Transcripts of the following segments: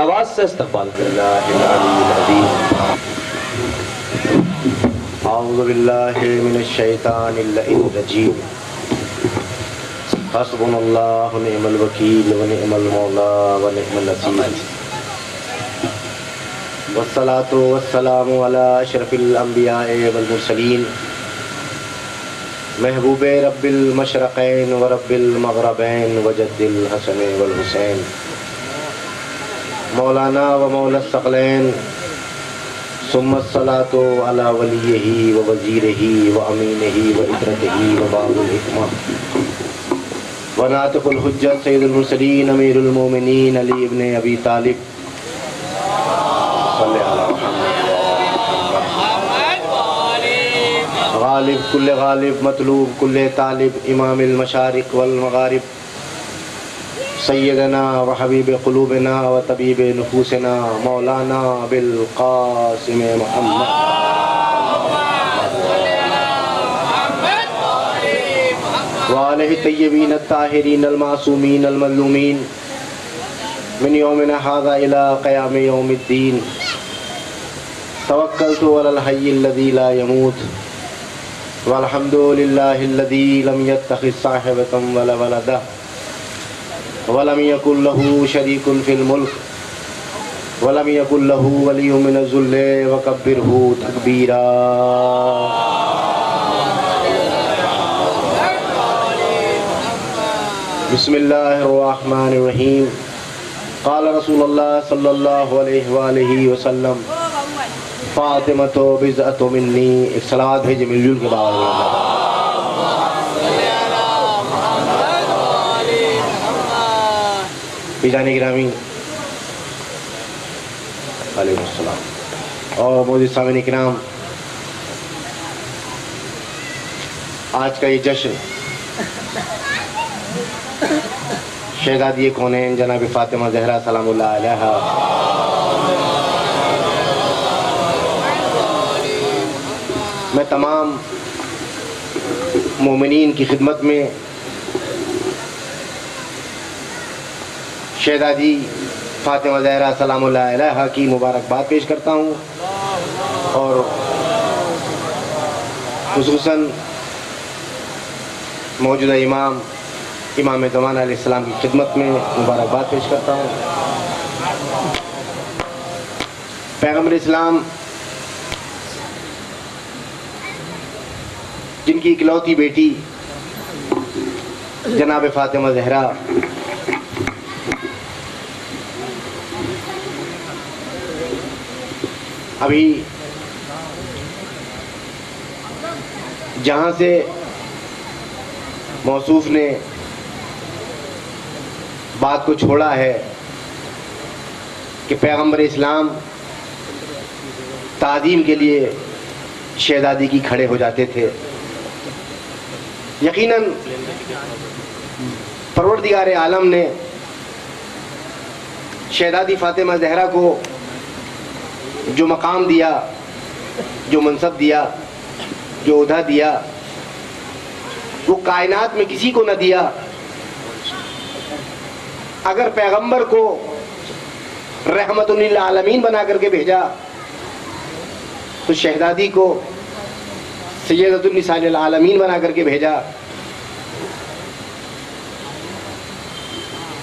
آواز سے استقبال کریں۔ الله العلي العظيم أعوذ بالله من الشيطان اللئيم الرجيم حسبنا الله نعم الوكيل ونعم المولى ونعم والصلاة والسلام على أشرف الأنبياء والمرسلين محبوب رب المشرقين ورب المغربين وجد الحسن والحسين مولانا و مولا الثقلین، ثم الصلاة على ولیہ و وزیرہ و امینہ و عطرتہ و باب الحکمہ. و ناطق الحجت سید المرسلین، امیر المومنین، علی ابن ابی طالب. صلی اللہ غالب کل غالب، مطلوب کل طالب، امام المشارق والمغارب. سیدنا و حبیب قلوبنا و طبیب نفوسنا مولانا بالقاسم محمد. وآلہ الطیبین الطاہرین المعصومین المظلومین. من یومنا هذا الى قیام یوم الدین. توکلت علی الحی الذی لا يموت والحمد للہ الذی لم يتخذ صاحبتا ولا ولدہ ولم يكن له شريك في الملك، ولم يكن له ولي من الذل وكبره تكبيرا. بسم الله الرحمن الرحيم. قال رسول الله صلى الله عليه وآله وسلم، فاطمة بزعة مني، ایک صلوات بھیجے ملیون کے بعد بیجان گرامی علیہ السلام اور موجود سامعین کرام آج کا یہ جشن. شہزادی کونین جناب فاطمہ زہرا، سلام اللہ علیہ میں تمام مومنین کی خدمت میں شہزادی فاطمہ زہرا سلام اللہ علیہ کی مبارکباد پیش کرتا ہوں اور خصوصاً موجودہ امام امام زمان علیہ السلام کی خدمت میں مبارکباد پیش کرتا ہوں۔ پیغمبر اسلام جن کی اکلوتی بیٹی جناب فاطمہ زہرا ابھی جہاں سے موصوف نے بات کو چھوڑا ہے کہ پیغمبر اسلام تعظیم کے لیے شہزادی کی کھڑے ہو جاتے تھے۔ یقیناً پروردگار عالم نے شہزادی فاطمہ زہرا کو جو مقام دیا، جو منصب دیا، جو عہدہ دیا، وہ کائنات میں کسی کو نہ دیا۔ اگر پیغمبر کو رحمت للعالمین بنا کر کے بھیجا، تو شہزادی کو سید النساء العالمین بنا کر کے بھیجا۔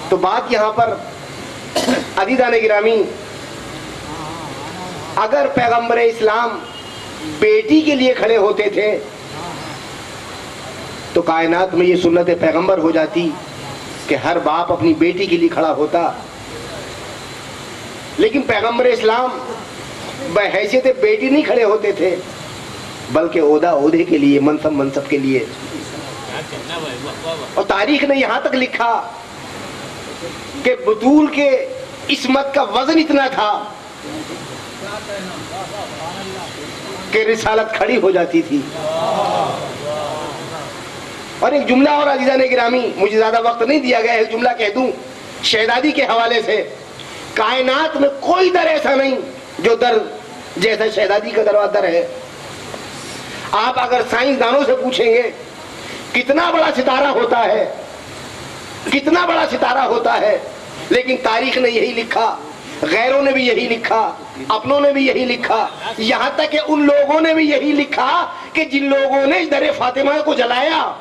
تو بات یہاں پر عدیدان گرامی اگر پیغمبر اسلام بیٹی کے لیے کھڑے ہوتے تھے، تو کائنات میں یہ سنت پیغمبر ہو جاتی کہ ہر باپ اپنی بیٹی کے لیے کھڑا ہوتا۔ لیکن پیغمبر اسلام بحیثیت بیٹی نہیں کھڑے ہوتے تھے، بلکہ عہدہ عہدے کے لیے، منصب منصب کے لیے۔ اور تاریخ نے یہاں تک لکھا کہ بطول کے عصمت کا وزن اتنا تھا کہ رسالت کھڑی ہو جاتی تھی۔ اور ایک جملہ اور عزیزان گرامی، مجھے زیادہ وقت نہیں دیا گیا ایک جملہ کہہ دوں۔ شہزادی کے حوالے سے، کائنات میں کوئی در ایسا نہیں جو در جیسا شہزادی کا دروازہ در ہے۔ آپ اگر سائنسدانوں سے پوچھیں گے، کتنا بڑا ستارہ ہوتا ہے، کتنا بڑا ستارہ ہوتا ہے، لیکن تاریخ نے یہی لکھا غیروں نے بھی یہی لکھا، اپنوں نے بھی یہی لکھا۔ یہاں تک کہ ان لوگوں نے بھی یہی لکھا کہ جن لوگوں نے در فاطمہ کو جلایا،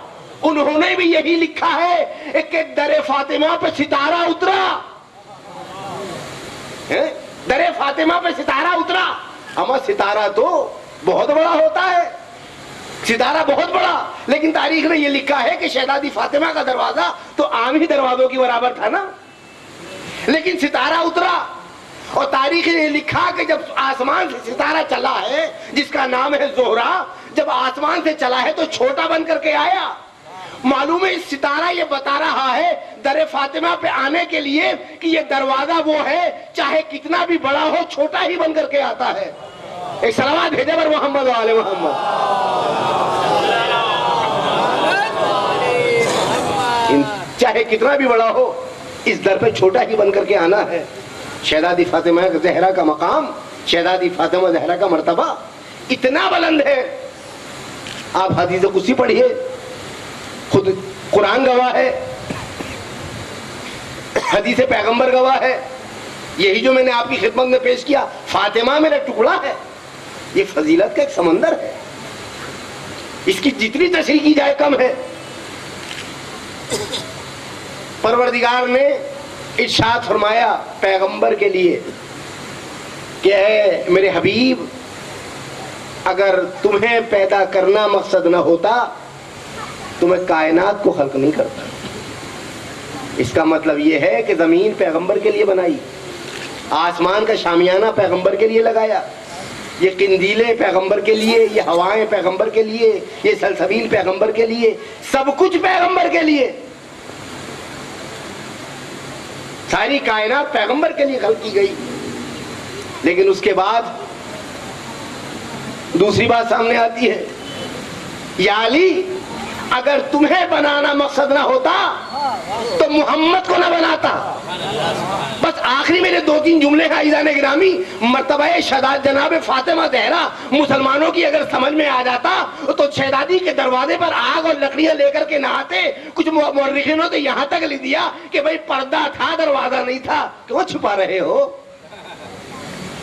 انہوں نے بھی یہی لکھا ہے کہ در فاطمہ پہ ستارہ اترا۔ در فاطمہ پہ ستارہ اترا۔ اما ستارہ تو بہت بڑا ہوتا ہے۔ ستارہ بہت بڑا، لیکن تاریخ نے یہ لکھا ہے کہ شہزادی فاطمہ کا دروازہ تو عام ہی دروازوں کی برابر تھا نا۔ لیکن ستارہ اترا۔ اور تاریخ نے لکھا کہ جب آسمان سے ستارہ چلا ہے جس کا نام ہے زہرا جب آسمان سے چلا ہے تو چھوٹا بن کر کے آیا۔ معلوم ہے اس ستارہ یہ بتا رہا ہے در فاطمہ پہ آنے کے لیے کہ یہ دروازہ وہ ہے چاہے کتنا بھی بڑا ہو چھوٹا ہی بن کر کے آتا ہے۔ ایک سلامات بھیجے پر محمد و آل محمد۔ چاہے کتنا بھی بڑا ہو اس در پہ چھوٹا ہی بن کر کے آنا ہے۔ شہدادی فاطمہ زہرہ کا مقام شہدادی فاطمہ زہرہ کا مرتبہ اتنا بلند ہے۔ آپ حدیث کسی پڑھیے۔ خود قرآن گواہ ہے۔ حدیث پیغمبر گواہ ہے۔ یہی جو میں نے آپ کی خدمت میں پیش کیا، فاطمہ میرا ٹکڑا ہے۔ یہ فضیلت کا ایک سمندر ہے۔ اس کی جتنی تشریح کی جائے کم ہے۔ پروردگار نے ارشاد فرمایا پیغمبر کے لیے کہ اے میرے حبیب، اگر تمہیں پیدا کرنا مقصد نہ ہوتا، تو میں کائنات کو خلق نہیں کرتا۔ اس کا مطلب یہ ہے کہ زمین پیغمبر کے لیے بنائی، آسمان کا شامیانہ پیغمبر کے لیے لگایا، یہ قندیلیں پیغمبر کے لیے، یہ ہوائیں پیغمبر کے لیے، یہ سلسبیل پیغمبر کے لیے، سب کچھ پیغمبر کے لیے۔ ساری کائنات پیغمبر کے لیے خلق کی گئی۔ لیکن اس کے بعد دوسری بات سامنے آتی ہے۔ یا علی اگر تمہیں بنانا مقصد نہ ہوتا تو محمد کو نہ بناتا۔ بس آخری میرے دو تین جملے ہیں عیزان گرامی مرتبہ شہداد جناب فاطمہ زہرا مسلمانوں کی اگر سمجھ میں آ جاتا تو شہدادی کے دروازے پر آگ اور لکڑیاں لے کر کے نہاتے۔ کچھ مورخینوں تو یہاں تک لکھ دیا کہ بھئی پردہ تھا، دروازہ نہیں تھا۔ کیوں چھپا رہے ہو؟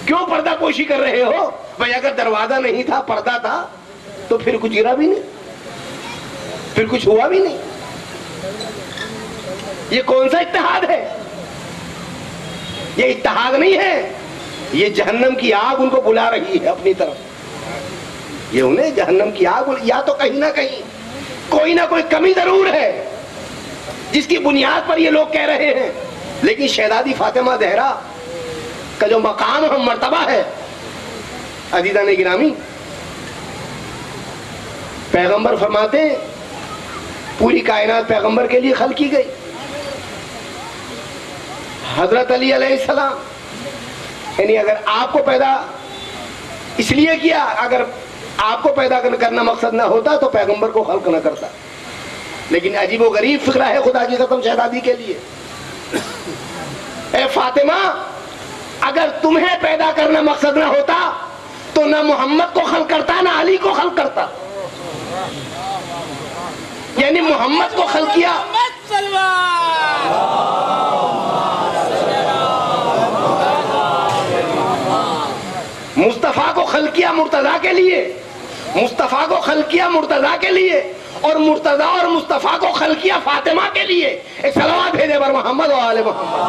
کیوں پردہ پوشی کر رہے ہو؟ بھئی اگر دروازہ نہیں تھا، پردہ تھا تو پھر کچھ گرا بھی نہیں۔ پھر کچھ ہوا بھی نہیں۔ یہ کون سا اتحاد ہے؟ یہ اتحاد نہیں ہے۔ یہ جہنم کی آگ ان کو بلا رہی ہے اپنی طرف۔ یہ انہیں جہنم کی آگ یا تو کہیں نہ کہیں کوئی نہ کوئی کمی ضرور ہے۔ جس کی بنیاد پر یہ لوگ کہہ رہے ہیں۔ لیکن شہدادی فاطمہ دہرا کا جو مقام ہم مرتبہ ہے عزیزہ نے گرامی، پیغمبر فرماتے ہیں پوری کائنات پیغمبر کے لیے خل کی گئی۔ حضرت علی علیہ السلام یعنی اگر آپ کو پیدا اس لیے کیا، اگر آپ کو پیدا کرنا مقصد نہ ہوتا تو پیغمبر کو خلق نہ کرتا۔ لیکن عجیب و غریب فکرہ ہے خدا کی ختم شہدادی کے لیے۔ اے فاطمہ، اگر تمہیں پیدا کرنا مقصد نہ ہوتا تو نہ محمد کو خلق کرتا، نہ علی کو خلق کرتا۔ یعنی محمد کو خل کیا۔ مصطفیٰ کو خل کیا مرتضی کے لیے۔ مصطفیٰ کو خل کیا مرتضی کے لیے۔ اور مرتضی اور مصطفیٰ کو خل کیا فاطمہ کے لیے۔ ایک سلوات بھیجے بر محمد و آل محمد۔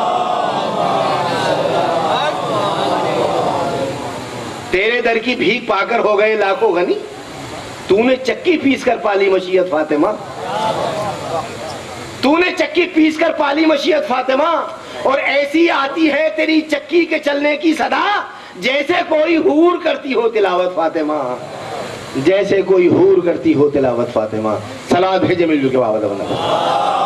تیرے در کی بھیک پا کر ہو گئے لاکھوں غنی۔ تو نے چکی پیس کر پالی مشیت فاطمہ۔ تو نے چکی پیس کر پالی مشیت فاطمہ اور ایسی آتی ہے تیری چکی کے چلنے کی صدا جیسے کوئی ہور کرتی ہو تلاوت فاطمہ جیسے کوئی ہور کرتی ہو تلاوت فاطمہ سلام بھیجے مل کے بابا